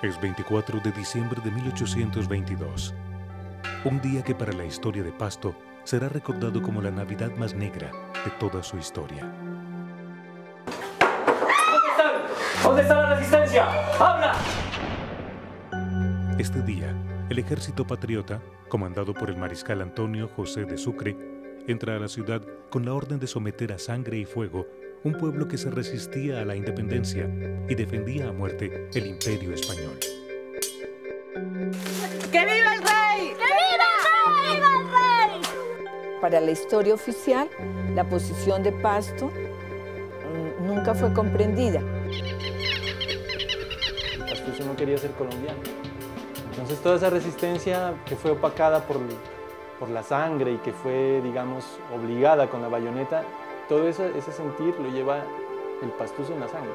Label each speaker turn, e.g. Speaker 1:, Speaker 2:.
Speaker 1: Es 24 de diciembre de 1822. Un día que para la historia de Pasto será recordado como la Navidad más negra de toda su historia.
Speaker 2: ¿Dónde están? ¿Dónde está la resistencia? ¡Habla!
Speaker 1: Este día, el ejército patriota, comandado por el mariscal Antonio José de Sucre, entra a la ciudad con la orden de someter a sangre y fuego un pueblo que se resistía a la independencia y defendía a muerte el imperio español.
Speaker 3: ¡Que viva el rey!
Speaker 4: ¡Que viva el rey! ¡Viva el rey!
Speaker 3: Para la historia oficial, la posición de Pasto mm, nunca fue comprendida.
Speaker 5: Pastuso no quería ser colombiano. Entonces toda esa resistencia que fue opacada por, por la sangre y que fue, digamos, obligada con la bayoneta, todo ese, ese sentir lo lleva el pastuso en la sangre.